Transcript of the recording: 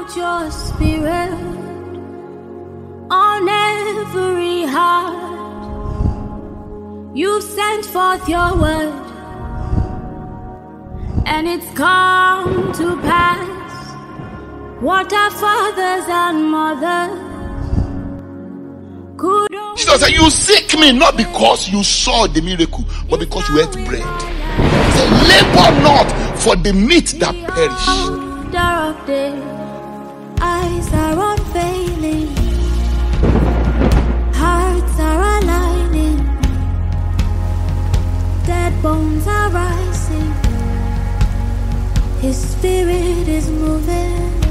out your spirit on every heart. You sent forth your word, and it's come to pass. What our fathers and mothers could Jesus said, You seek me not because you saw the miracle, but because you ate bread. He said, Labor not for the meat that perish. Eyes are unveiling, hearts are aligning, dead bones are rising, His spirit is moving,